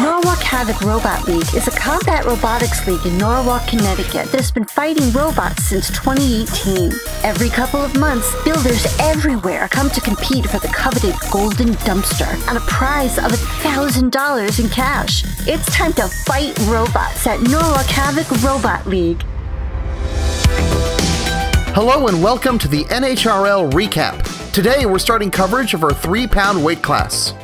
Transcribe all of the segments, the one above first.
Norwalk Havoc Robot League is a combat robotics league in Norwalk, Connecticut that has been fighting robots since 2018. Every couple of months, builders everywhere come to compete for the coveted Golden Dumpster and a prize of $1,000 in cash. It's time to fight robots at Norwalk Havoc Robot League. Hello and welcome to the NHRL recap. Today we're starting coverage of our 3 pound weight class.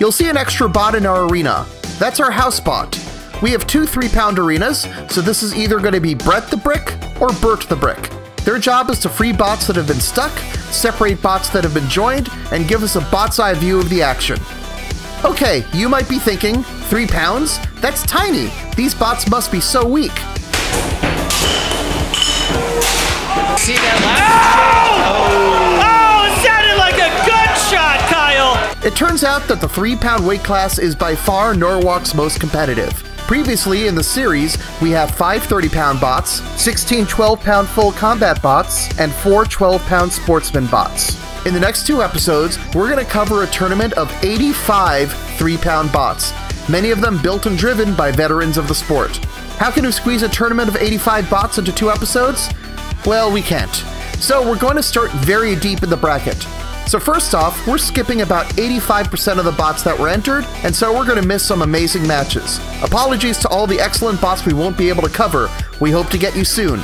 You'll see an extra bot in our arena. That's our house bot. We have two 3 pound arenas, so this is either going to be Brett the Brick or Bert the Brick. Their job is to free bots that have been stuck, separate bots that have been joined, and give us a bot's eye view of the action. Okay, you might be thinking, 3 pounds? That's tiny. These bots must be so weak. See that last Oh, It turns out that the 3 pound weight class is by far Norwalk's most competitive. Previously in the series, we have 5 30 pound bots, 16 12 pound full combat bots, and 4 12 pound sportsman bots. In the next two episodes, we're going to cover a tournament of 85 3 pound bots, many of them built and driven by veterans of the sport. How can we squeeze a tournament of 85 bots into two episodes? Well, we can't. So we're going to start very deep in the bracket. So first off, we're skipping about 85% of the bots that were entered, and so we're going to miss some amazing matches. Apologies to all the excellent bots we won't be able to cover. We hope to get you soon.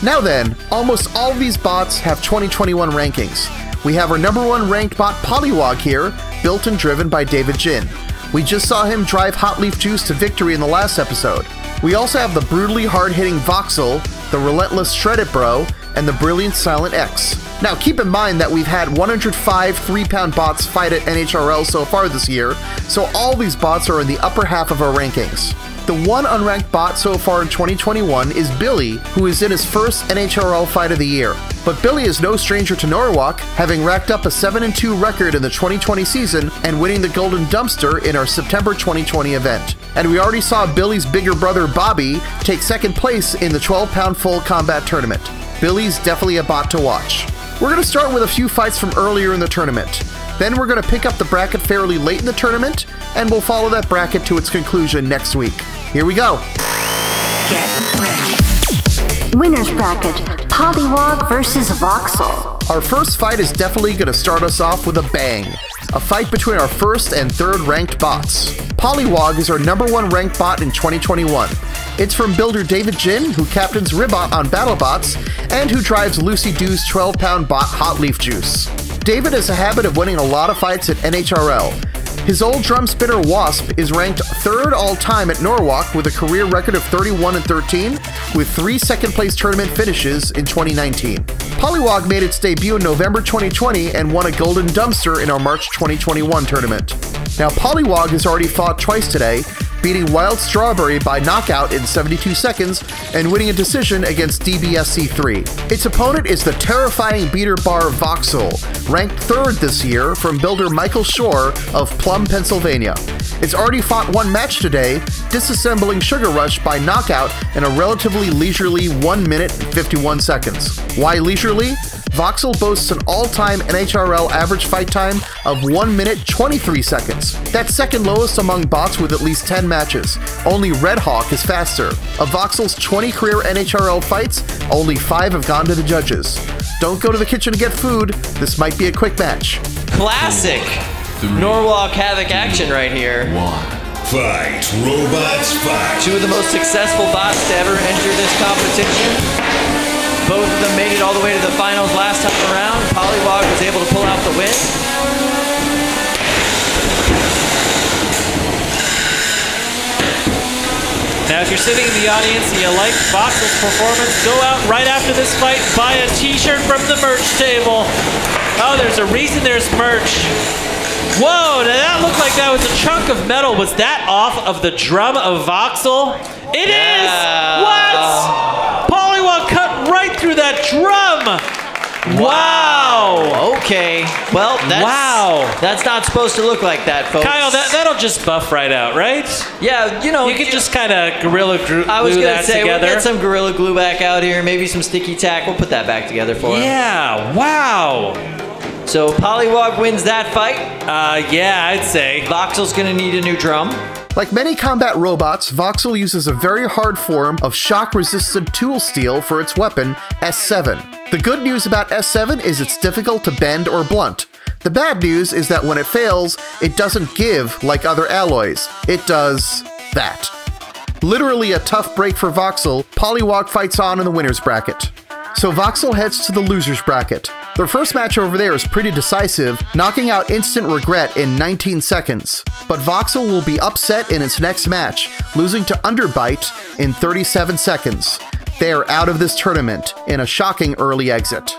Now then, almost all of these bots have 2021 rankings. We have our number one ranked bot Polywog here, built and driven by David Jin. We just saw him drive Hot Leaf Juice to victory in the last episode. We also have the brutally hard hitting Voxel, the relentless Shreddit Bro, and the brilliant Silent X. Now, keep in mind that we've had 105 3 pound bots fight at NHRL so far this year, so all these bots are in the upper half of our rankings. The one unranked bot so far in 2021 is Billy, who is in his first NHRL fight of the year. But Billy is no stranger to Norwalk, having racked up a 7 2 record in the 2020 season and winning the Golden Dumpster in our September 2020 event. And we already saw Billy's bigger brother Bobby take second place in the 12 pound full combat tournament. Billy's definitely a bot to watch. We're going to start with a few fights from earlier in the tournament. Then we're going to pick up the bracket fairly late in the tournament, and we'll follow that bracket to its conclusion next week. Here we go. Winner's bracket Polywog versus Voxel. Our first fight is definitely going to start us off with a bang. A fight between our first and third ranked bots. Polywog is our number one ranked bot in 2021. It's from builder David Jin, who captains Ribot on BattleBots, and who drives Lucy Dew's 12 pound bot Hot Leaf Juice. David has a habit of winning a lot of fights at NHRL. His old drum spitter Wasp is ranked third all time at Norwalk with a career record of 31 and 13, with three second place tournament finishes in 2019. Polywog made its debut in November 2020 and won a Golden Dumpster in our March 2021 tournament. Now, Polywog has already fought twice today, beating Wild Strawberry by knockout in 72 seconds and winning a decision against DBSC3. Its opponent is the terrifying beater bar Voxel, ranked third this year from builder Michael Shore of Plum, Pennsylvania. It's already fought one match today, disassembling Sugar Rush by knockout in a relatively leisurely 1 minute 51 seconds. Why leisurely? Voxel boasts an all time NHRL average fight time of 1 minute 23 seconds. That's second lowest among bots with at least 10 matches. Only Red Hawk is faster. Of Voxel's 20 career NHRL fights, only 5 have gone to the judges. Don't go to the kitchen to get food, this might be a quick match. Classic Norwalk Havoc action right here. One. Fight. Robots fight. Two of the most successful bots to ever enter this competition. Both of them made it all the way to the finals last time around. Polywog was able to pull out the win. Now, if you're sitting in the audience and you like Voxel's performance, go out right after this fight and buy a t-shirt from the merch table. Oh, there's a reason there's merch. Whoa, now that looked like that was a chunk of metal. Was that off of the drum of Voxel? It is. Yeah. What? Polywog cut right through that drum. Wow. Okay. Well, that's, Wow. That's not supposed to look like that, folks. Kyle, that, that'll just buff right out, right? Yeah, you know. You could just kind of gorilla glue I was gonna say together. we'll get some gorilla glue back out here, maybe some sticky tack. We'll put that back together for him. Yeah, wow. So Polywog wins that fight. Uh, yeah, I'd say. Voxel's gonna need a new drum. Like many combat robots, Voxel uses a very hard form of shock-resistant tool steel for its weapon, S7. The good news about S7 is it's difficult to bend or blunt. The bad news is that when it fails, it doesn't give like other alloys. It does that. Literally a tough break for Voxel, Polywog fights on in the winner's bracket. So Voxel heads to the loser's bracket. Their first match over there is pretty decisive, knocking out Instant Regret in 19 seconds. But Voxel will be upset in its next match, losing to Underbite in 37 seconds. They are out of this tournament in a shocking early exit.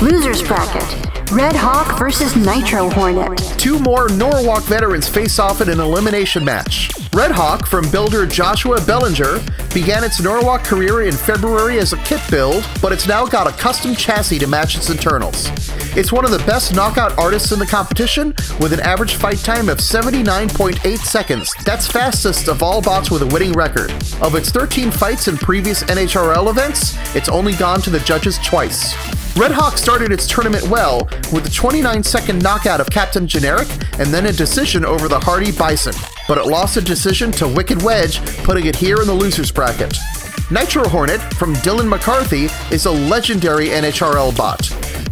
Losers bracket. Red Hawk versus Nitro Hornet. Two more Norwalk veterans face off in an elimination match. Red Hawk from builder Joshua Bellinger began its Norwalk career in February as a kit build, but it's now got a custom chassis to match its internals. It's one of the best knockout artists in the competition with an average fight time of 79.8 seconds. That's fastest of all bots with a winning record. Of its 13 fights in previous NHRL events, it's only gone to the judges twice. Red Hawk started its tournament well with a 29 second knockout of Captain Generic and then a decision over the Hardy Bison, but it lost a decision to Wicked Wedge, putting it here in the losers bracket. Nitro Hornet from Dylan McCarthy is a legendary NHRL bot.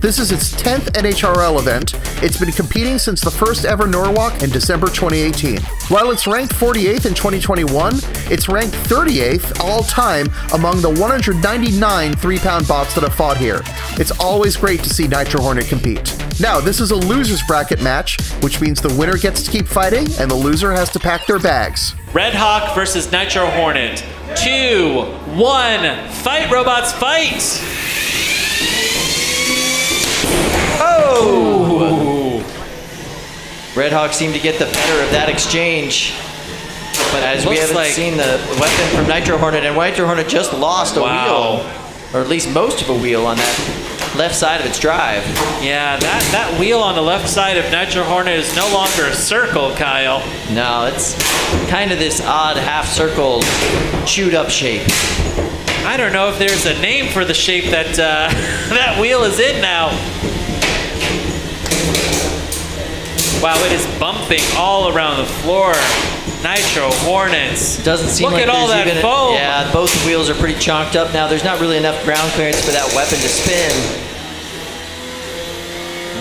This is its 10th NHRL event. It's been competing since the first ever Norwalk in December 2018. While it's ranked 48th in 2021, it's ranked 38th all time among the 199 three pound bots that have fought here. It's always great to see Nitro Hornet compete. Now, this is a loser's bracket match, which means the winner gets to keep fighting and the loser has to pack their bags. Red Hawk versus Nitro Hornet. Two, one, fight, robots, fight! Oh! Red Hawk seemed to get the better of that exchange. But as we haven't like- seen the weapon from Nitro Hornet, and Nitro Hornet just lost a Wow. wheel, or at least most of a wheel on that left side of its drive. Yeah, that, that wheel on the left side of Nitro Hornet is no longer a circle, Kyle. No, it's kind of this odd half circle, chewed up shape. I don't know if there's a name for the shape that uh, that wheel is in now. Wow, it is bumping all around the floor. Nitro Hornets. Doesn't seem Look like at all that even foam. yeah, both wheels are pretty chonked up now. There's not really enough ground clearance for that weapon to spin.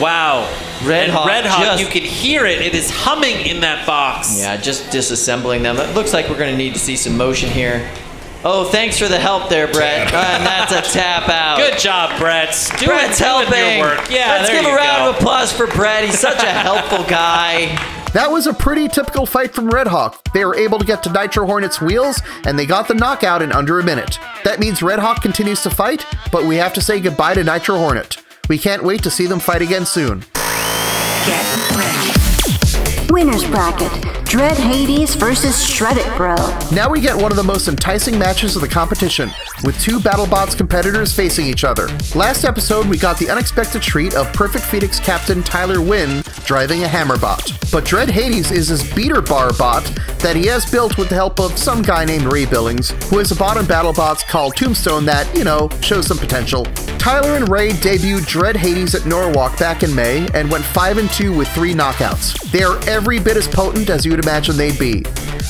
Wow. Red and Hawk Red Hawk, just- you can hear it. It is humming in that box. Yeah, just disassembling them. It looks like we're going to need to see some motion here. Oh, thanks for the help there, Brett. Uh, and that's a tap out. Good job, Brett. Doing, Brett's doing helping. your work. Yeah, Let's there give you a round go. of applause for Brett. He's such a helpful guy. That was a pretty typical fight from Red Hawk. They were able to get to Nitro Hornet's wheels, and they got the knockout in under a minute. That means Red Hawk continues to fight, but we have to say goodbye to Nitro Hornet. We can't wait to see them fight again soon. Winners bracket. Dread Hades versus Shreddit Bro. Now we get one of the most enticing matches of the competition, with two BattleBots competitors facing each other. Last episode, we got the unexpected treat of Perfect Phoenix captain Tyler Wynn driving a Hammerbot. But Dread Hades is his beater bar bot that he has built with the help of some guy named Ray Billings, who has a bot on BattleBots called Tombstone that, you know, shows some potential. Tyler and Ray debuted Dread Hades at Norwalk back in May and went 5 and 2 with 3 knockouts. They are every bit as potent as you'd imagine they'd be.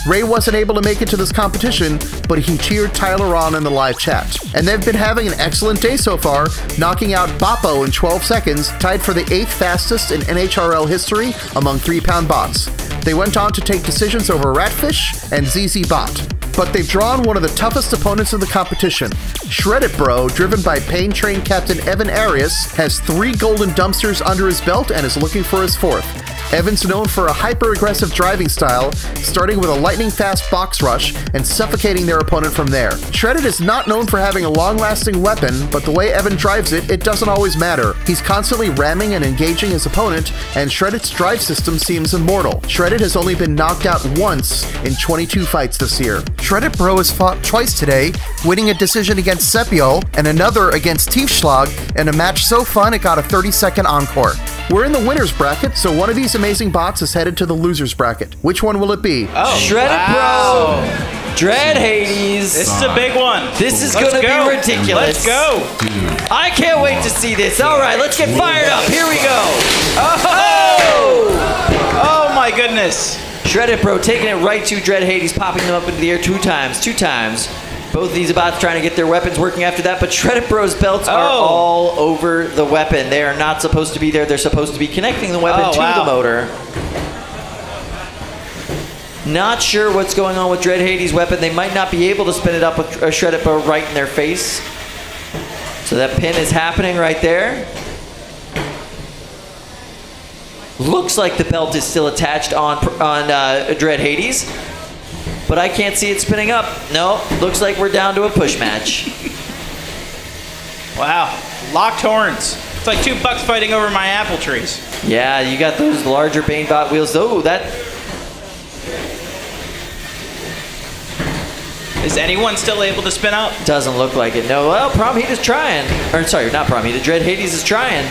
Ray wasn't able to make it to this competition, but he cheered Tyler on in the live chat. And they've been having an excellent day so far, knocking out Boppo in 12 seconds, tied for the 8th fastest in NHRL history among 3 pound bots. They went on to take decisions over Ratfish and ZZ Bot. But they've drawn one of the toughest opponents in the competition. Shreddit Bro, driven by Pain Train Captain Evan Arias, has three golden dumpsters under his belt and is looking for his fourth. Evan's known for a hyper aggressive driving style, starting with a lightning fast box rush and suffocating their opponent from there. Shreddit is not known for having a long lasting weapon, but the way Evan drives it, it doesn't always matter. He's constantly ramming and engaging his opponent, and Shreddit's drive system seems immortal. Shreddit has only been knocked out once in 22 fights this year. Shreddit Bro has fought twice today, winning a decision against Sepio and another against Tiefschlag in a match so fun it got a 30 second encore. We're in the winners bracket, so one of these amazing bots is headed to the losers bracket. Which one will it be? Oh, Shreddit wow. Bro Dread Hades. This is a big one. This is gonna be ridiculous. Let's go. I can't wait to see this. All right, let's get fired up. Here we go. Oh! Oh my goodness. Shreddit Bro taking it right to Dread Hades, popping them up into the air two times, two times. Both of these about trying to get their weapons working after that, but Shreddit Bro's belts are Oh. all over the weapon. They are not supposed to be there. They're supposed to be connecting the weapon Oh, to wow. the motor. Not sure what's going on with Dread Hades' weapon. They might not be able to spin it up with a Shreddit Bro right in their face. So that pin is happening right there. Looks like the belt is still attached on on uh, Dread Hades, but I can't see it spinning up. No, looks like we're down to a push match. Wow. Locked horns. It's like two bucks fighting over my apple trees. Yeah, you got those larger Banebot wheels. Oh, that Is anyone still able to spin up? doesn't look like it. No, well, Prom Heat is trying. Or sorry, not Prom Heat. Dread Hades is trying.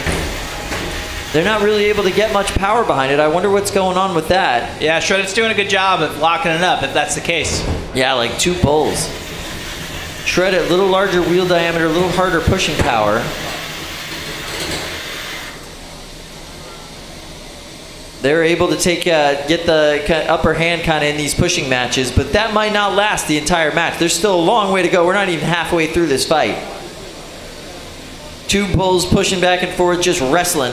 They're not really able to get much power behind it. I wonder what's going on with that. Yeah, Shreddit's doing a good job of locking it up if that's the case. Yeah, like two bulls. Shreddit, little larger wheel diameter, a little harder pushing power. They're able to take uh, get the upper hand kind of in these pushing matches, but that might not last the entire match. There's still a long way to go. We're not even halfway through this fight. Two bulls pushing back and forth, just wrestling.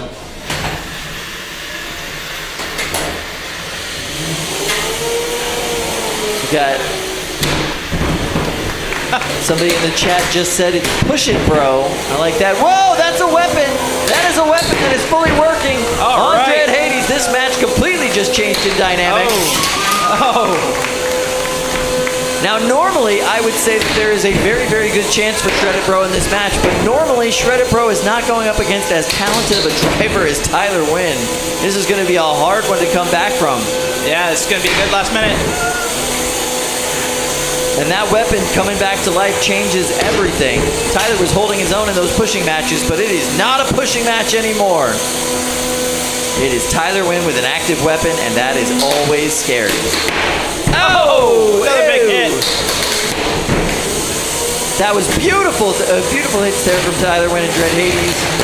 Got somebody in the chat just said it's push it, bro. I like that. Whoa, that's a weapon. That is a weapon that is fully working. All on right. Hades, this match completely just changed in dynamic. Oh. oh. Now, normally, I would say that there is a very, very good chance for Shreddit Bro in this match, but normally, Shreddit Bro is not going up against as talented of a driver as Tyler Wynn. This is going to be a hard one to come back from. Yeah, it's going to be a good last minute. And that weapon coming back to life changes everything. Tyler was holding his own in those pushing matches, but it is not a pushing match anymore. It is Tyler Wynn with an active weapon, and that is always scary. Oh, Another big hit. That was beautiful. Uh, beautiful hits there from Tyler Wynn and Dread Hades.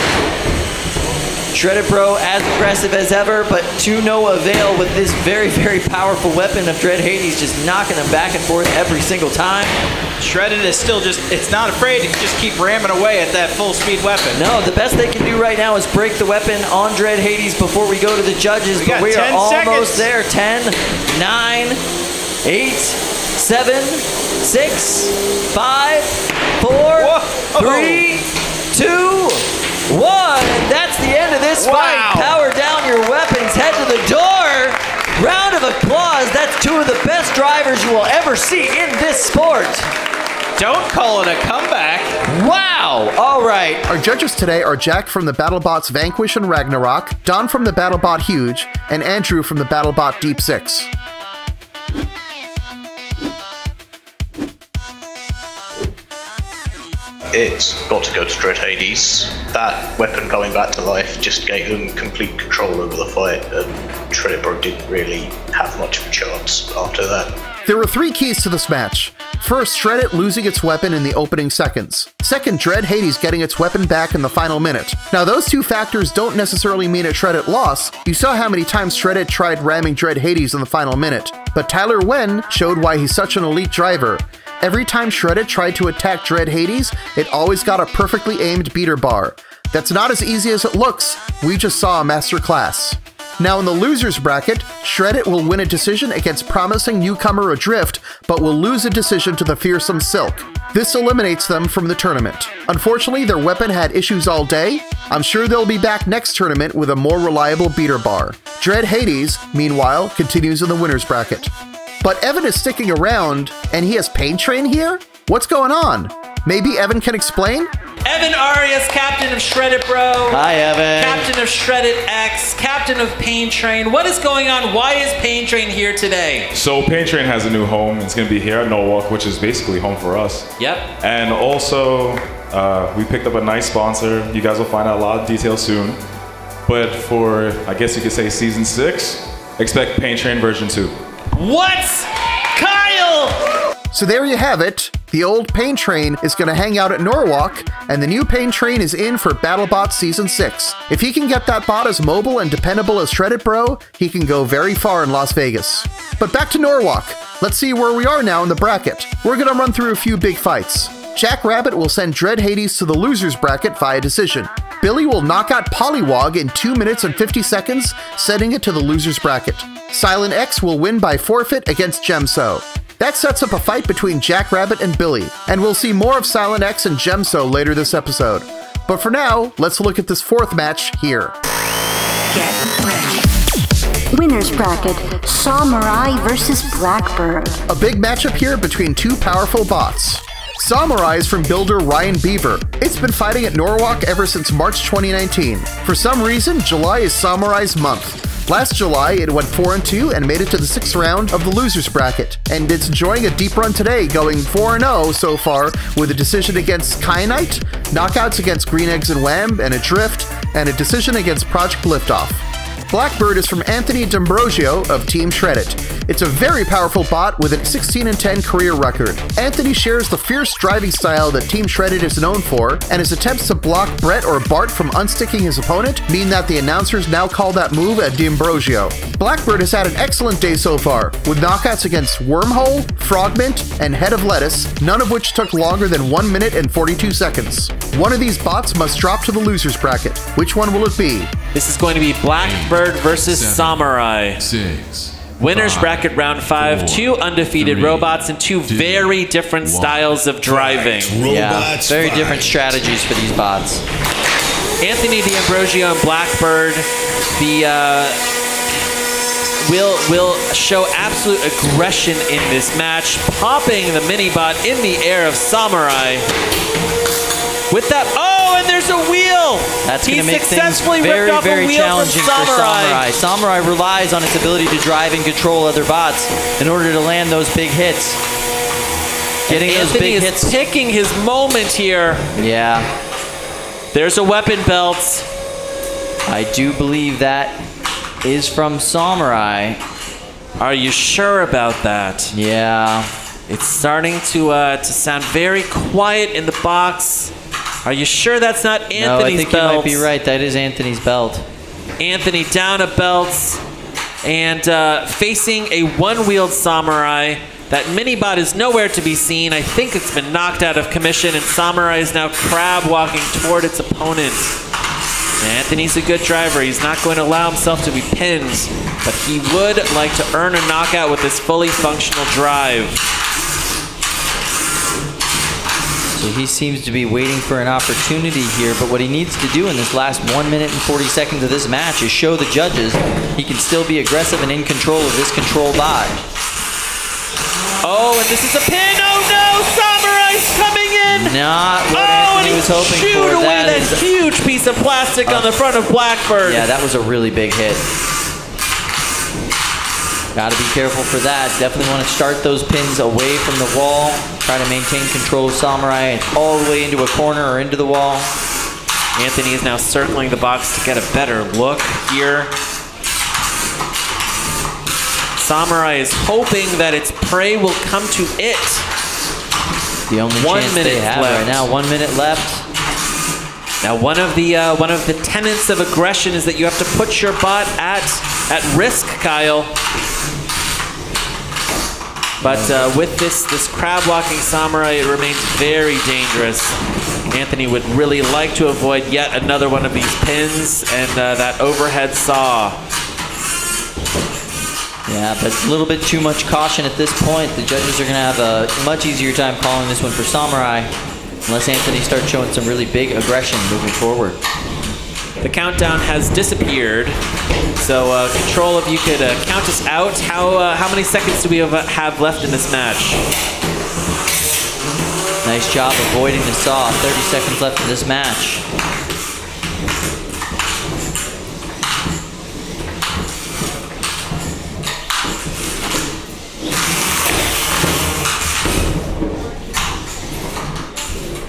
Shreddit Bro as aggressive as ever, but to no avail with this very, very powerful weapon of Dread Hades just knocking him back and forth every single time. Shreddit is still just, it's not afraid to just keep ramming away at that full speed weapon. No, the best they can do right now is break the weapon on Dread Hades before we go to the judges. We but we are 10 almost seconds. there. 10, 9, 8, 7, 6, 5, 4, Whoa. 3, 2, 1. That's the end of this Wow. fight. Power down your weapons. Head to the door. Round of applause. That's two of the best drivers you will ever see in this sport. Don't call it a comeback. Wow. All right. Our judges today are Jack from the BattleBots Vanquish and Ragnarok, Don from the BattleBot Huge, and Andrew from the BattleBot Deep 6. It's got to go to Dread Hades. That weapon coming back to life just gave them complete control over the fight, and Shreddit Bro didn't really have much of a chance after that. There were three keys to this match. First, Shreddit losing its weapon in the opening seconds. Second, Dread Hades getting its weapon back in the final minute. Now, those two factors don't necessarily mean a Shreddit loss. You saw how many times Shreddit tried ramming Dread Hades in the final minute. But Tyler Wynn showed why he's such an elite driver. Every time Shreddit tried to attack Dread Hades, it always got a perfectly aimed beater bar. That's not as easy as it looks. We just saw a master class. Now, in the losers bracket, Shreddit will win a decision against promising newcomer Adrift, but will lose a decision to the fearsome Silk. This eliminates them from the tournament. Unfortunately, their weapon had issues all day. I'm sure they'll be back next tournament with a more reliable beater bar. Dread Hades, meanwhile, continues in the winners bracket. But Evan is sticking around, and he has Pain Train here? What's going on? Maybe Evan can explain? Evan Arias, captain of Shreddit Bro. Hi, Evan. Captain of Shreddit X, captain of Pain Train. What is going on? Why is Pain Train here today? So Pain Train has a new home. It's going to be here at Norwalk, which is basically home for us. Yep. And also, uh, we picked up a nice sponsor. You guys will find out a lot of details soon. But for, I guess you could say season six, expect Pain Train version two. What? Kyle! So there you have it. The old Pain Train is going to hang out at Norwalk, and the new Pain Train is in for BattleBot Season 6. If he can get that bot as mobile and dependable as Shreddit Bro, he can go very far in Las Vegas. But back to Norwalk. Let's see where we are now in the bracket. We're going to run through a few big fights. Jack Rabbit will send Dread Hades to the losers bracket via decision. Billy will knock out Polywog in 2 minutes and 50 seconds, sending it to the losers bracket. Silent X will win by forfeit against Djem So. That sets up a fight between Jack Rabbit and Billy, and we'll see more of Silent X and Djem So later this episode. But for now, let's look at this fourth match here. Winners bracket SawMurai versus Blackbird. A big matchup here between two powerful bots. SawMurai is from builder Ryan Beaver. It's been fighting at Norwalk ever since March 2019. For some reason, July is SawMurai's month. Last July, it went 4 and 2 and made it to the sixth round of the losers bracket. And it's enjoying a deep run today, going 4 0 so far, with a decision against Kyanite, knockouts against Green Eggs and Wham, and Adrift, and a decision against Project Liftoff. Blackbird is from Anthony D'Ambrosio of Team Shreddit. It's a very powerful bot with a 16 and 10 career record. Anthony shares the fierce driving style that Team Shreddit is known for, and his attempts to block Brett or Bart from unsticking his opponent mean that the announcers now call that move a D'Ambrosio. Blackbird has had an excellent day so far, with knockouts against Wormhole, Frogmint, and Head of Lettuce, none of which took longer than 1 minute and 42 seconds. One of these bots must drop to the losers bracket. Which one will it be? This is going to be Blackbird versus Seven, SawMurai. Six. Winners five, bracket round five. two undefeated three, robots and two two, very different one. styles of driving. Fight, Yeah, very fight. different strategies for these bots. Anthony D'Ambrosio and Blackbird, the uh, will will show absolute aggression in this match, popping the mini bot in the air of SawMurai. With that, oh, and there's a wheel. That's going to make things very, very challenging from for SawMurai. SawMurai relies on its ability to drive and control other bots in order to land those big hits. Getting those Anthony big is hits. picking his moment here. Yeah, There's a weapon belt. I do believe that is from SawMurai. Are you sure about that? Yeah. It's starting to uh, to sound very quiet in the box. Are you sure that's not Anthony's belt? no, I think belt? you might be right. That is Anthony's belt. Anthony down a belt and uh, facing a one-wheeled SawMurai. That minibot is nowhere to be seen. I think it's been knocked out of commission, and SawMurai is now crab walking toward its opponent. Anthony's a good driver. He's not going to allow himself to be pinned, but he would like to earn a knockout with this fully functional drive. So he seems to be waiting for an opportunity here, but what he needs to do in this last 1 minute and 40 seconds of this match is show the judges he can still be aggressive and in control of this control bot. Oh, and this is a pin. Oh no, SawMurai's coming in. Not what Oh, and Anthony he was hoping chewed for. away That that, Uh, huge piece of plastic on the front of Blackbird. yeah, that was a really big hit. Got to be careful for that. Definitely want to start those pins away from the wall. Try to maintain control of SawMurai all the way into a corner or into the wall. Anthony is now circling the box to get a better look here. SawMurai is hoping that its prey will come to it. The only One chance minute they have left. right now. One minute left. Now, one of the uh, one of the tenets of aggression is that you have to put your bot at at risk, Kyle. But uh, with this this crab walking SawMurai, it remains very dangerous. Anthony would really like to avoid yet another one of these pins and uh, that overhead saw. Yeah, but a little bit too much caution at this point. The judges are going to have a much easier time calling this one for SawMurai unless Anthony starts showing some really big aggression moving forward. The countdown has disappeared. So, uh, control, if you could uh, count us out. How uh, how many seconds do we have, have left in this match? Nice job avoiding the saw. 30 seconds left in this match.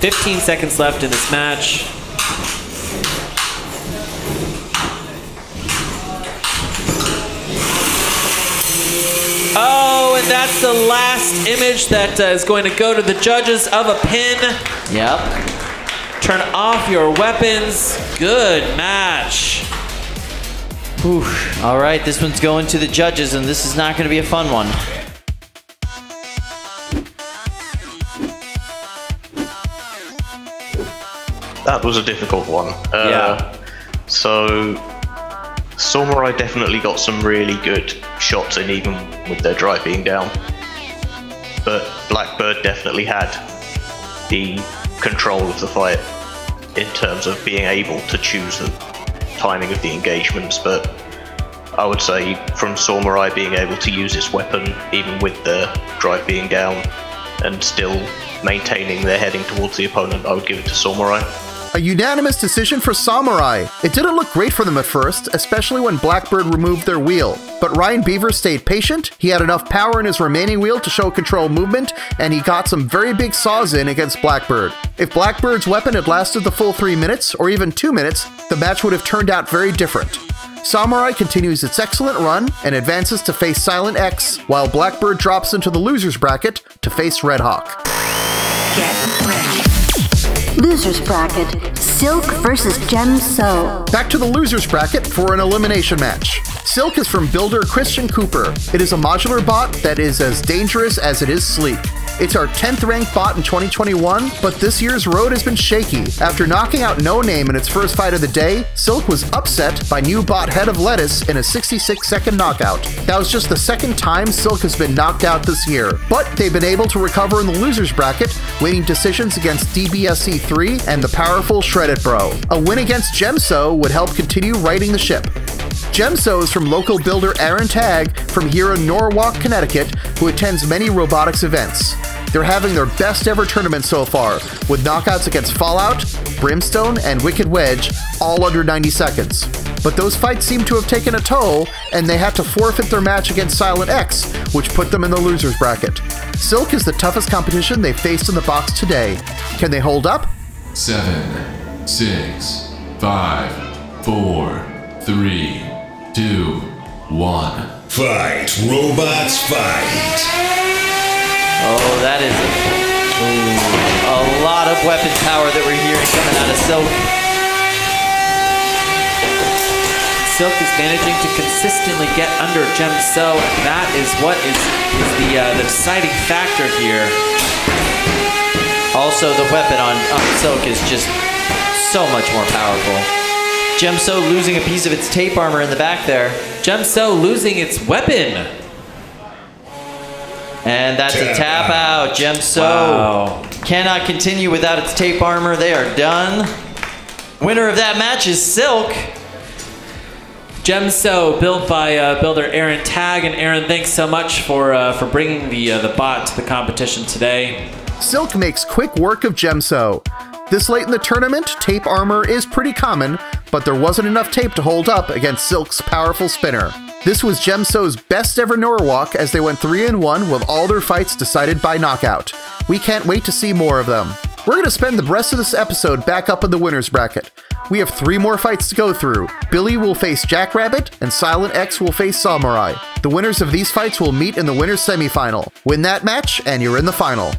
Fifteen seconds left in this match. Oh, and that's the last image that uh, is going to go to the judges of a pin. Yep. Turn off your weapons. Good match. Whew. All right, this one's going to the judges, and this is not going to be a fun one. That was a difficult one. Uh, Yeah. So, SawMurai definitely got some really good shots in, even with their drive being down. But Blackbird definitely had the control of the fight in terms of being able to choose the timing of the engagements. But I would say from SawMurai being able to use its weapon, even with the drive being down, and still maintaining their heading towards the opponent, I would give it to SawMurai. A unanimous decision for SawMurai. It didn't look great for them at first, especially when Blackbird removed their wheel. But Ryan Beaver stayed patient, he had enough power in his remaining wheel to show control movement, and he got some very big saws in against Blackbird. If Blackbird's weapon had lasted the full three minutes, or even two minutes, the match would have turned out very different. SawMurai continues its excellent run and advances to face Silent X, while Blackbird drops into the loser's bracket to face Red Hawk. Losers bracket. Silk versus Djem So. Back to the losers bracket for an elimination match. Silk is from builder Christian Cooper. It is a modular bot that is as dangerous as it is sleek. It's our 10th ranked bot in 2021, but this year's road has been shaky. After knocking out No Name in its first fight of the day, Silk was upset by new bot Head of Lettuce in a 66 second knockout. That was just the second time Silk has been knocked out this year, but they've been able to recover in the losers bracket, winning decisions against DBSC3 and the powerful Shreddit Bro. A win against Djem So would help continue righting the ship. Djem So is from local builder Aaron Tag from here in Norwalk, Connecticut, who attends many robotics events. They're having their best ever tournament so far, with knockouts against Fallout, Brimstone, and Wicked Wedge, all under 90 seconds. But those fights seem to have taken a toll, and they had to forfeit their match against Silent X, which put them in the losers bracket. Silk is the toughest competition they've faced in the box today. Can they hold up? Seven, six, five, four, three, two, one. Fight, robots, fight. Oh, that is a, a lot of weapon power that we're hearing coming out of Silk. Silk is managing to consistently get under Djem So, and that is what is, is the, uh, the deciding factor here. Also, the weapon on, on Silk is just so much more powerful. Djem So losing a piece of its tape armor in the back there. Djem So losing its weapon. And that's a Tap tap out. Djem So Wow. cannot continue without its tape armor. They are done. Winner of that match is Silk. Djem So built by uh, builder Aaron Tag, and Aaron, thanks so much for uh, for bringing the uh, the bot to the competition today. Silk makes quick work of Djem So. This late in the tournament, tape armor is pretty common, but there wasn't enough tape to hold up against Silk's powerful spinner. This was Djem So's best ever Norwalk as they went 3 and 1 with all their fights decided by knockout. We can't wait to see more of them. We're going to spend the rest of this episode back up in the winner's bracket. We have three more fights to go through. Billy will face Jackrabbit, and Silent X will face SawMurai. The winners of these fights will meet in the winner's semifinal. Win that match, and you're in the final.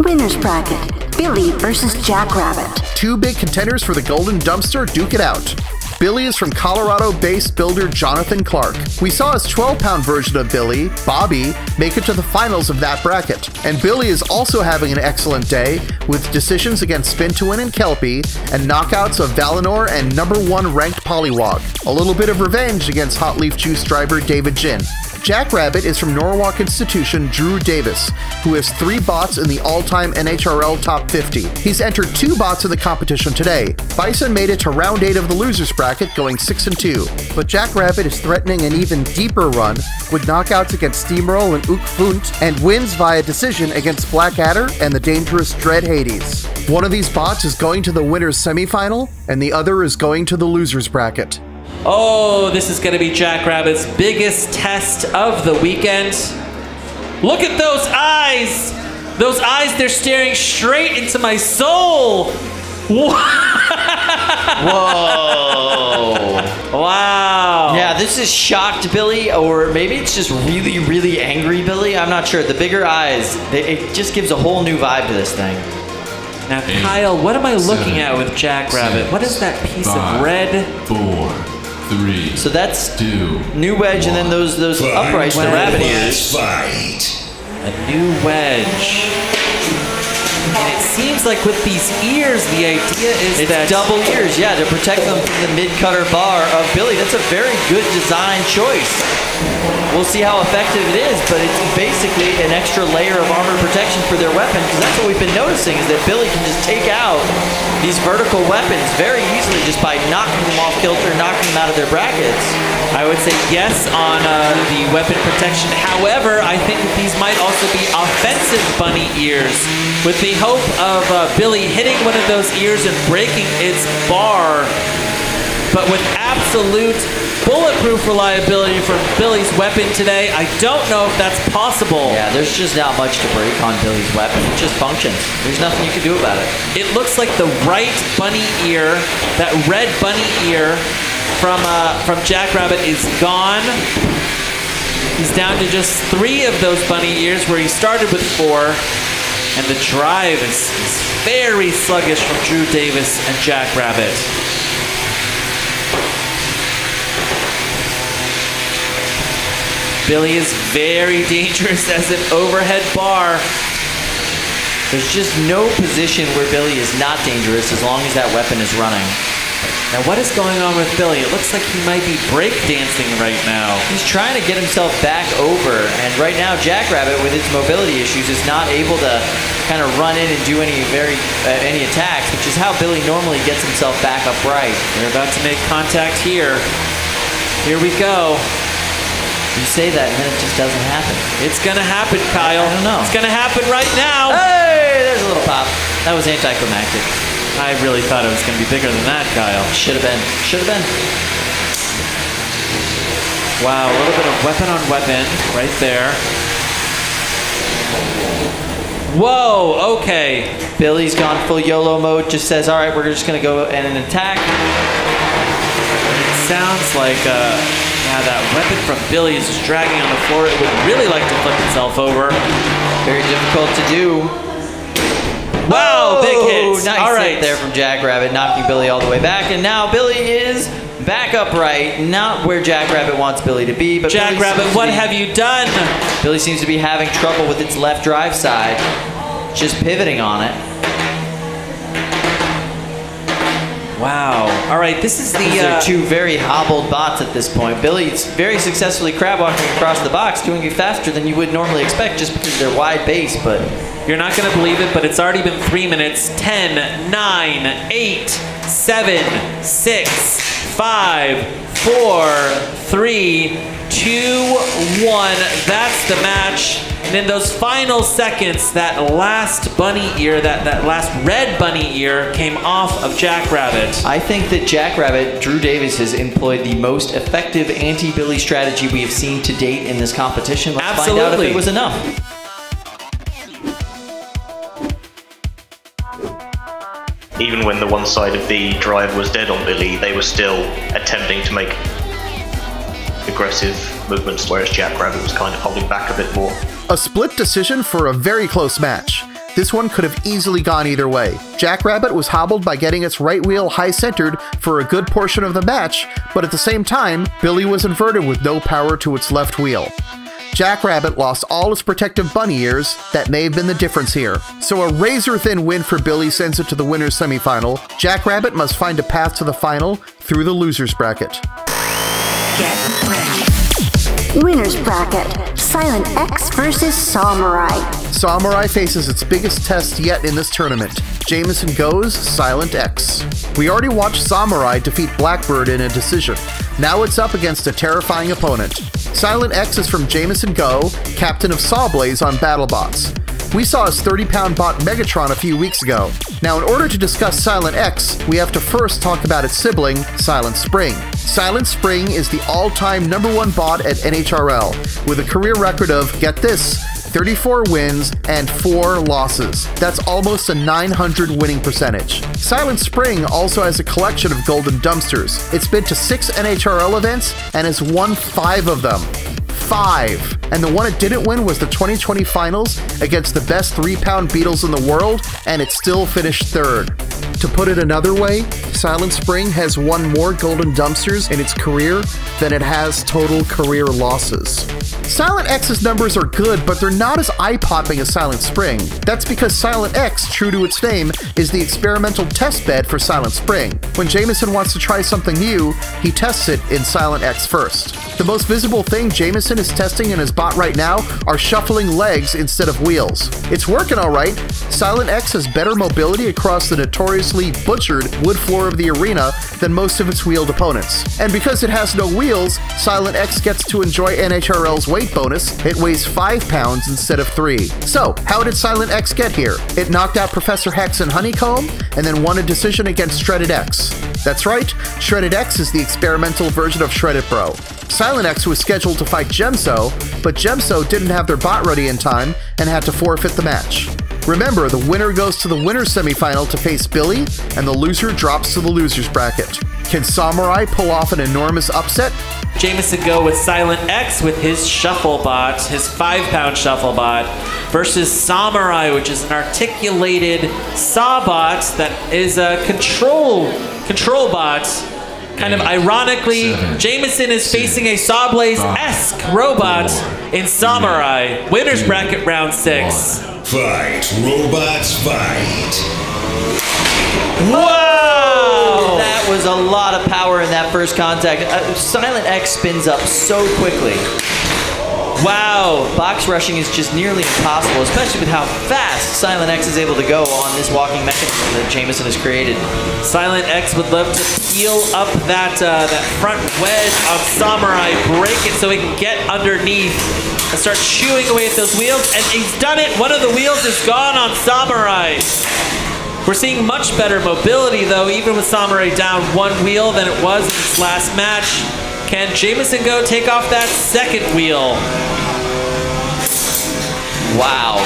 Winners bracket. Billy versus Jackrabbit. two big contenders for the Golden Dumpster duke it out. Billy is from Colorado based builder Jonathan Clark. We saw his 12 pound version of Billy, Bobby, make it to the finals of that bracket. And Billy is also having an excellent day with decisions against Win and Kelpie and knockouts of Valinor and number one ranked Polywog. A little bit of revenge against Hot Leaf Juice driver David Jin. Jackrabbit is from Norwalk Institution Drew Davis, who has three bots in the all-time NHRL top 50. He's entered two bots in the competition today. Bison made it to round 8 of the losers bracket, going 6 and 2. But Jackrabbit is threatening an even deeper run with knockouts against Steamroll and Ook Funt and wins via decision against Blackadder and the dangerous Dread Hades. One of these bots is going to the winner's semifinal, and the other is going to the losers bracket. Oh, this is going to be Jackrabbit's biggest test of the weekend. Look at those eyes! Those eyes, they're staring straight into my soul! Whoa. Wow! Yeah, this is shocked Billy, or maybe it's just really, really angry Billy. I'm not sure. The bigger eyes, they, it just gives a whole new vibe to this thing. Now, Eight, Kyle, what am I looking seven, at with Jackrabbit? What is that piece five, of red? Four, three, So that's two, new wedge, and then those those uprights, the rabbit ears. fight. A new wedge. And it seems like with these ears, the idea is It's that double ears, yeah, to protect them from the mid-cutter bar of Billy. That's a very good design choice. We'll see how effective it is, but it's basically an extra layer of armor protection for their weapon, because that's what we've been noticing, is that Billy can just take out these vertical weapons very easily just by knocking them off kilter, knocking them out of their brackets. I would say yes on uh, the weapon protection. However, I think that these might also be offensive bunny ears, with the hope of uh, Billy hitting one of those ears and breaking its bar. But with absolute bulletproof reliability from Billy's weapon today, I don't know if that's possible. Yeah, there's just not much to break on Billy's weapon. It just functions. There's nothing you can do about it. It looks like the right bunny ear, that red bunny ear from uh, from Jackrabbit is gone. He's down to just three of those bunny ears where he started with four. And the drive is, is very sluggish from Drew Davis and Jackrabbit. Billy is very dangerous as an overhead bar. There's just no position where Billy is not dangerous as long as that weapon is running. Now, what is going on with Billy? It looks like he might be breakdancing right now. He's trying to get himself back over, and right now Jackrabbit, with its mobility issues, is not able to kind of run in and do any very uh, any attacks, which is how Billy normally gets himself back upright. They're about to make contact here. Here we go. You say that, and then it just doesn't happen. It's gonna happen, Kyle. I don't know. It's gonna happen right now. Hey, there's a little pop. That was anticlimactic. I really thought it was gonna be bigger than that, Kyle. Should have been. Should have been. Wow, a little bit of weapon on weapon right there. Whoa, okay. Billy's gone full YOLO mode. Just says, all right, we're just gonna go and an attack. It sounds like uh, yeah, that weapon from Billy is just dragging on the floor. It would really like to flip itself over. Very difficult to do. Wow, big hits. Nice All hit right. there from Jackrabbit, knocking Billy all the way back, and now Billy is back upright, not where Jackrabbit wants Billy to be. But Jackrabbit, what be- have you done? Billy seems to be having trouble with its left drive side, just pivoting on it. Wow. All right, this is the. These Uh, are two very hobbled bots at this point. Billy's very successfully crab walking across the box, doing it faster than you would normally expect, just because they're wide base. But You're not going to believe it, but it's already been three minutes. 10, 9, 8, 7, 6, 5, 4, 3, 2, 1. That's the match. And in those final seconds, that last bunny ear, that, that last red bunny ear, came off of Jackrabbit. I think that Jackrabbit, Drew Davis, has employed the most effective anti-Billy strategy we have seen to date in this competition. Let's find out if Absolutely. it was enough. Even when the one side of the drive was dead on Billy, they were still attempting to make aggressive movements, whereas Jackrabbit was kind of holding back a bit more. A split decision for a very close match. This one could have easily gone either way. Jackrabbit was hobbled by getting its right wheel high centered for a good portion of the match, but at the same time, Billy was inverted with no power to its left wheel. Jackrabbit lost all its protective bunny ears, that may have been the difference here. So a razor thin win for Billy sends it to the winner's semifinal. Jackrabbit must find a path to the final through the loser's bracket. Winner's bracket Silent X versus SawMurai. SawMurai faces its biggest test yet in this tournament. Jamison Go's Silent X. We already watched SawMurai defeat Blackbird in a decision. Now it's up against a terrifying opponent. Silent X is from Jamison Go, captain of Sawblaze on BattleBots. We saw his 30 pound bot Megatron a few weeks ago. Now, in order to discuss Silent X, we have to first talk about its sibling, Silent Spring. Silent Spring is the all time number one bot at NHRL, with a career record of, get this, 34 wins, and 4 losses. That's almost a 900 winning percentage. Silent Spring also has a collection of golden dumpsters. It's been to 6 NHRL events and has won 5 of them. Five. And the one it didn't win was the 2020 finals against the best three pound beetles in the world, and it still finished third. To put it another way, Silent Spring has won more golden dumpsters in its career than it has total career losses. Silent X's numbers are good, but they're not as eye popping as Silent Spring. That's because Silent X, true to its name, is the experimental test bed for Silent Spring. When Jamison wants to try something new, he tests it in Silent X first. The most visible thing Jamison is testing in his bot right now are shuffling legs instead of wheels. It's working alright. Silent X has better mobility across the butchered wood floor of the arena than most of its wheeled opponents. And because it has no wheels, Silent X gets to enjoy NHRL's weight bonus. It weighs 5 pounds instead of 3. So, how did Silent X get here? It knocked out Professor Hex and Honeycomb, and then won a decision against Shreddit X. That's right, Shreddit X is the experimental version of Shreddit Bro. Silent X was scheduled to fight Djem So, but Djem So didn't have their bot ready in time and had to forfeit the match. Remember, the winner goes to the winner's semifinal to face Billy, and the loser drops to the loser's bracket. Can SawMurai pull off an enormous upset? Jamison go with Silent X with his shuffle bot, his five pound shuffle bot, versus SawMurai, which is an articulated saw bot that is a control control bot. Kind of ironically, seven, Jamison is facing a Sawblaze esque robot in SawMurai. Winners bracket round six. Fight, robots, fight. Whoa! That was a lot of power in that first contact. Uh, Silent X spins up so quickly. Wow, box rushing is just nearly impossible, especially with how fast Silent X is able to go on this walking mechanism that Jamison has created. Silent X would love to peel up that uh, that front wedge of SawMurai, break it so he can get underneath and start chewing away at those wheels. And he's done it. One of the wheels is gone on SawMurai. We're seeing much better mobility though, even with SawMurai down one wheel than it was in this last match. Can Jamison go take off that second wheel? Wow.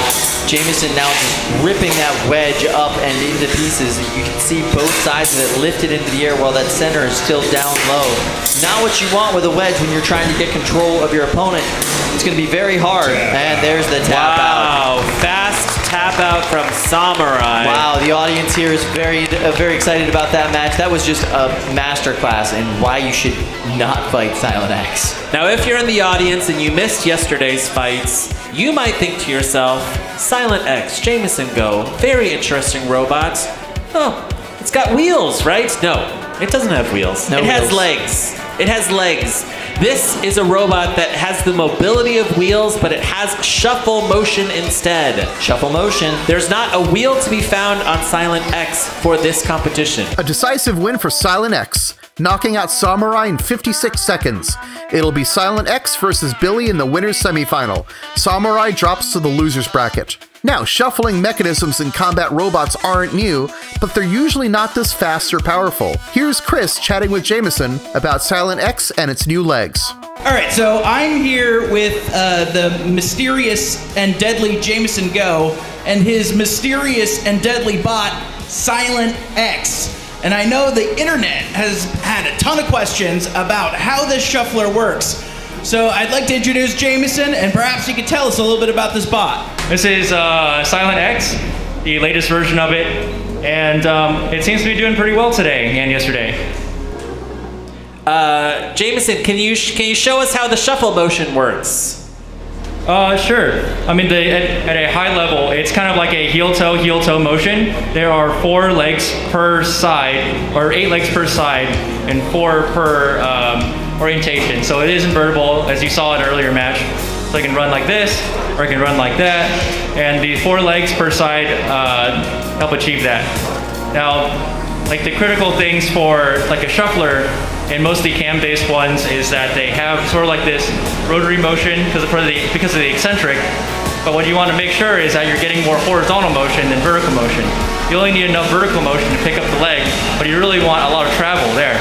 Jamison now just ripping that wedge up and into pieces. You can see both sides of it lifted into the air while that center is still down low. Not what you want with a wedge when you're trying to get control of your opponent. It's going to be very hard. And there's the tap out. Wow, fast tap out from SawMurai. Wow, the audience here is very, uh, very excited about that match. That was just a masterclass in why you should not fight Silent X. Now, if you're in the audience and you missed yesterday's fights, you might think to yourself, Silent X, Jamison Go, very interesting robot. Oh, it's got wheels, right? No, it doesn't have wheels. No it has legs. It has legs. This is a robot that has the mobility of wheels, but it has shuffle motion instead. Shuffle motion. There's not a wheel to be found on Silent X for this competition. A decisive win for Silent X, knocking out SawMurai in 56 seconds. It'll be Silent X versus Billy in the winner's semifinal. SawMurai drops to the loser's bracket. Now, shuffling mechanisms in combat robots aren't new, but they're usually not this fast or powerful. Here's Chris chatting with Jamison about Silent X and its new legs. All right, so I'm here with uh, the mysterious and deadly Jamison Go and his mysterious and deadly bot, Silent X. And I know the internet has had a ton of questions about how this shuffler works. So I'd like to introduce Jamison, and perhaps you could tell us a little bit about this bot. This is uh, Silent X, the latest version of it, and um, it seems to be doing pretty well today and yesterday. Uh, Jamison, can you sh- can you show us how the shuffle motion works? Uh, sure. I mean, the, at, at a high level, it's kind of like a heel toe, heel toe motion. There are four legs per side, or eight legs per side, and four per um, orientation. So it is invertible, as you saw in earlier match. So I can run like this, or I can run like that, and the four legs per side uh, help achieve that. Now, like the critical things for like a shuffler and mostly cam-based ones is that they have sort of like this rotary motion because of the because of the eccentric. But what you want to make sure is that you're getting more horizontal motion than vertical motion. You only need enough vertical motion to pick up the leg, but you really want a lot of travel there.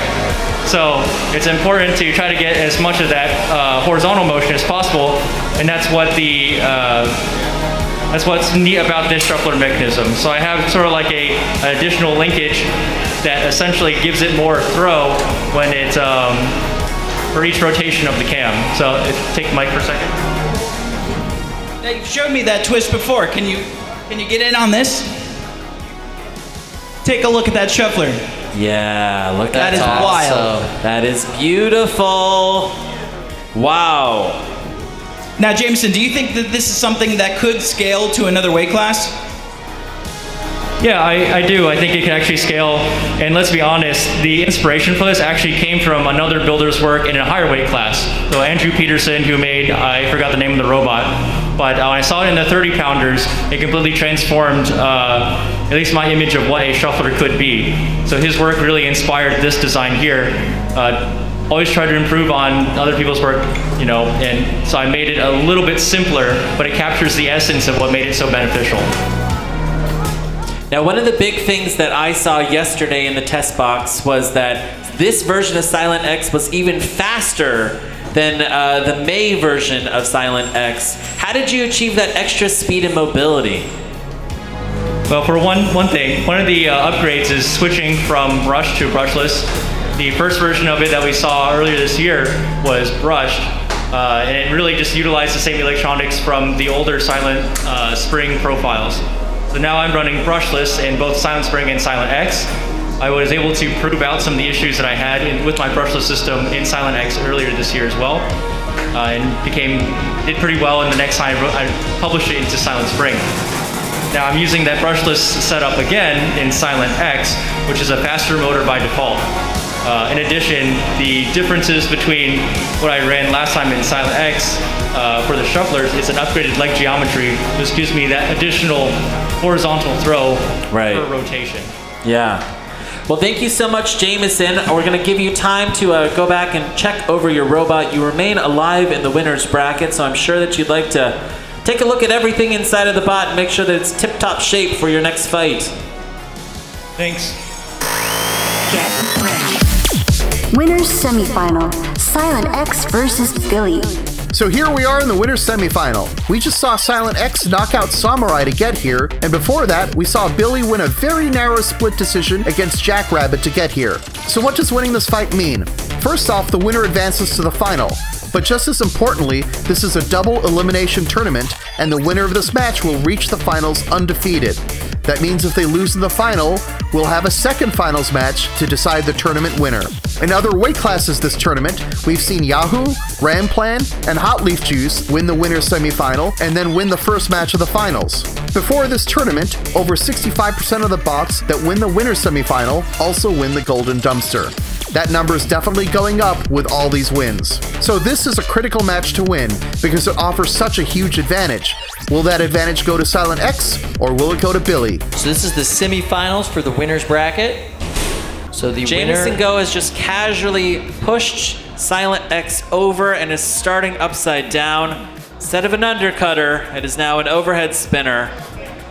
So it's important to try to get as much of that uh, horizontal motion as possible, and that's what the uh, that's what's neat about this shuffler mechanism. So I have sort of like a an additional linkage that essentially gives it more throw when it's um, for each rotation of the cam. So if, take the mic for a second. Now, you've showed me that twist before. Can you can you get in on this? Take a look at that shuffler. Yeah, look That at is that. wild. That is beautiful. Wow. Now, Jamison, do you think that this is something that could scale to another weight class? Yeah, I, I do. I think it can actually scale. And let's be honest, the inspiration for this actually came from another builder's work in a higher weight class. So Andrew Peterson, who made, I forgot the name of the robot, but uh, when I saw it in the 30 pounders, it completely transformed uh, at least my image of what a shuffler could be. So his work really inspired this design here. Uh, always try to improve on other people's work, you know, and so I made it a little bit simpler, but it captures the essence of what made it so beneficial. Now, one of the big things that I saw yesterday in the test box was that this version of Silent X was even faster than uh, the May version of Silent X. How did you achieve that extra speed and mobility? Well, for one, one thing, one of the uh, upgrades is switching from brush to brushless. The first version of it that we saw earlier this year was brushed, uh, and it really just utilized the same electronics from the older Silent uh, Spring profiles. So now I'm running brushless in both Silent Spring and Silent X. I was able to prove out some of the issues that I had in, with my brushless system in Silent X earlier this year as well, uh, and became did pretty well. And the next time I, wrote, I published it into Silent Spring. Now I'm using that brushless setup again in Silent X, which is a faster motor by default. Uh, in addition, the differences between what I ran last time in Silent X uh, for the shufflers is an upgraded leg geometry. This gives me that additional horizontal throw Right. per rotation. Yeah. Well, thank you so much, Jamison. We're going to give you time to uh, go back and check over your robot. You remain alive in the winner's bracket, so I'm sure that you'd like to take a look at everything inside of the bot and make sure that it's tip top shape for your next fight. Thanks. Winners semifinal Silent X versus Billy. So here we are in the winner's semifinal. We just saw Silent X knock out SawMurai to get here, and before that, we saw Billy win a very narrow split decision against Jackrabbit to get here. So what does winning this fight mean? First off, the winner advances to the final. But just as importantly, this is a double elimination tournament, and the winner of this match will reach the finals undefeated. That means if they lose in the final, we'll have a second finals match to decide the tournament winner. In other weight classes this tournament, we've seen Yahoo, Ramplan, and Hot Leaf Juice win the winner's semifinal and then win the first match of the finals. Before this tournament, over 65% of the bots that win the winner's semifinal also win the Golden Dumpster. That number is definitely going up with all these wins. So this is a critical match to win because it offers such a huge advantage. Will that advantage go to Silent X or will it go to Billy? So this is the semifinals for the winners bracket. So the Jamison winner. Go has just casually pushed Silent X over and is starting upside down. Instead of an undercutter, it is now an overhead spinner.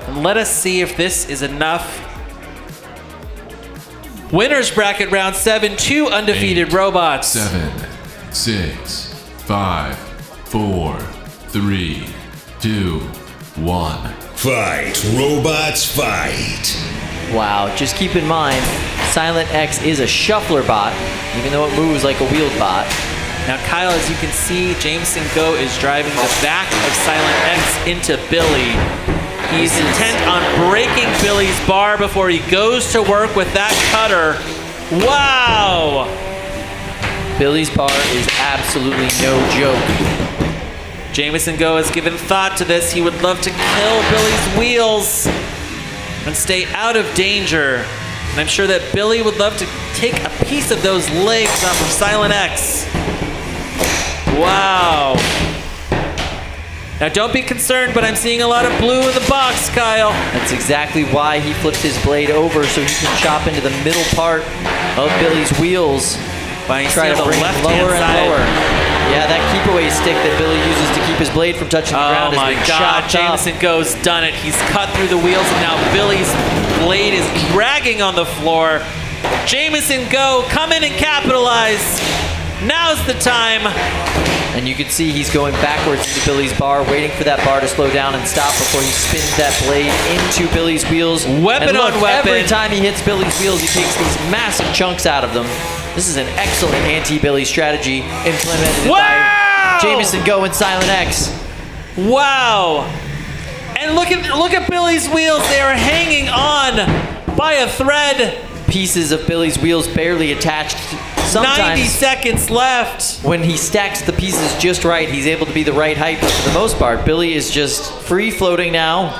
And let us see if this is enough. Winners bracket round seven, two undefeated Eight, robots. Seven, six, five, four, three, two, one. Fight, robots, fight. Wow, just keep in mind, Silent X is a shuffler bot, even though it moves like a wheeled bot. Now, Kyle, as you can see, Jamison Go is driving the back of Silent X into Billy. He's intent on breaking Billy's bar before he goes to work with that cutter. Wow! Billy's bar is absolutely no joke. Jamison Go has given thought to this. He would love to kill Billy's wheels and stay out of danger. And I'm sure that Billy would love to take a piece of those legs off of Silent X. Wow. Now don't be concerned, but I'm seeing a lot of blue in the box, Kyle. That's exactly why he flipped his blade over so he can chop into the middle part of Billy's wheels. By Try to the bring left-hand lower and side. lower. Yeah, that keep away stick that Billy uses to keep his blade from touching the Oh ground my has been god, chopped up. Jamison Go's done it. He's cut through the wheels and now Billy's blade is dragging on the floor. Jamison Go, come in and capitalize. Now's the time. And you can see he's going backwards into Billy's bar, waiting for that bar to slow down and stop before he spins that blade into Billy's wheels. Weapon look, on weapon. Every time he hits Billy's wheels, he takes these massive chunks out of them. This is an excellent anti-Billy strategy implemented Wow! by Jamison Go and Silent X. Wow. And look at look at Billy's wheels. They are hanging on by a thread. Pieces of Billy's wheels barely attached. Sometimes 90 seconds left. when he stacks the pieces just right, he's able to be the right height. But for the most part, Billy is just free floating now.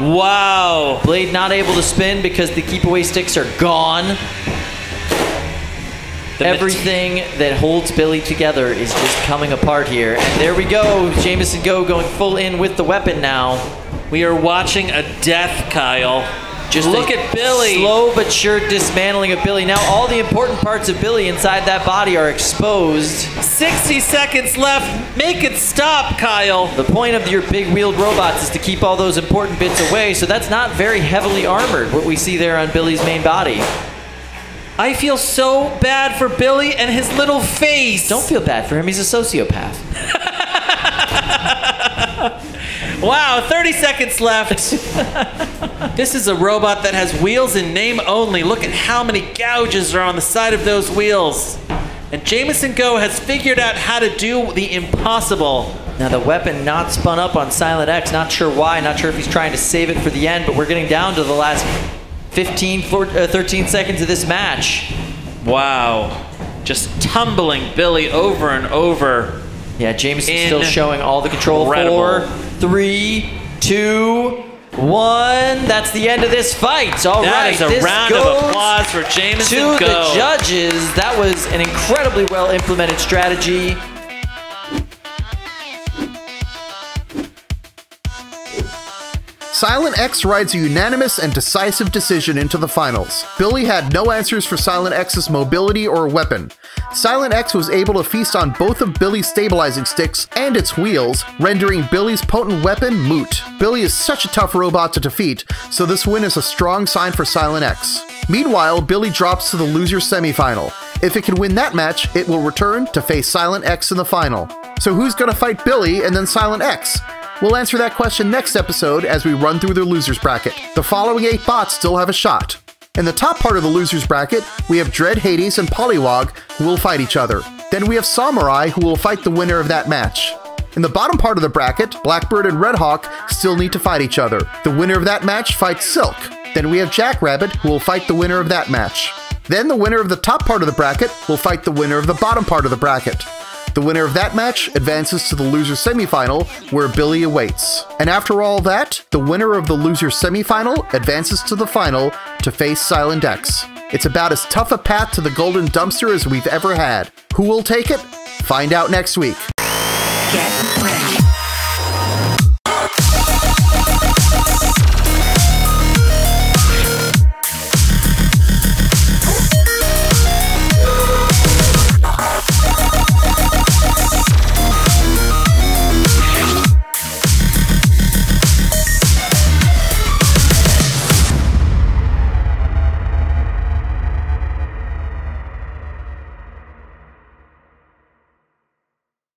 Wow. Blade not able to spin because the keep away sticks are gone. The Everything that holds Billy together is just coming apart here. And there we go. Jamison Go going full in with the weapon now. We are watching a death, Kyle. Just look at Billy. Slow but sure dismantling of Billy. Now all the important parts of Billy inside that body are exposed. 60 seconds left. Make it stop, Kyle. The point of your big wheeled robots is to keep all those important bits away, so that's not very heavily armored, what we see there on Billy's main body. I feel so bad for Billy and his little face. Don't feel bad for him, he's a sociopath. Wow, 30 seconds left. this is a robot that has wheels in name only. Look at how many gouges are on the side of those wheels. And Jamison Go has figured out how to do the impossible. Now the weapon not spun up on Silent X, not sure why, not sure if he's trying to save it for the end, but we're getting down to the last 15, 14, uh, 13 seconds of this match. Wow. Just tumbling Billy over and over. Yeah, Jamison still showing all the control. Incredible. Four, three, two, one. That's the end of this fight. All That right, is a round of applause for Jamison to Go. the judges. That was an incredibly well implemented strategy. Silent X rides a unanimous and decisive decision into the finals. Billy had no answers for Silent X's mobility or weapon. Silent X was able to feast on both of Billy's stabilizing sticks and its wheels, rendering Billy's potent weapon moot. Billy is such a tough robot to defeat, so this win is a strong sign for Silent X. Meanwhile, Billy drops to the loser semifinal. If it can win that match, it will return to face Silent X in the final. So who's gonna fight Billy and then Silent X? We'll answer that question next episode as we run through the losers bracket. The following eight bots still have a shot. In the top part of the losers bracket, we have Dread Hades and Polywog who will fight each other. Then we have SawMurai who will fight the winner of that match. In the bottom part of the bracket, Blackbird and Redhawk still need to fight each other. The winner of that match fights Silk. Then we have Jackrabbit who will fight the winner of that match. Then the winner of the top part of the bracket will fight the winner of the bottom part of the bracket. The winner of that match advances to the loser semifinal, where Billy awaits. And after all that, the winner of the loser semifinal advances to the final to face Silent X. It's about as tough a path to the golden dumpster as we've ever had. Who will take it? Find out next week. Get ready.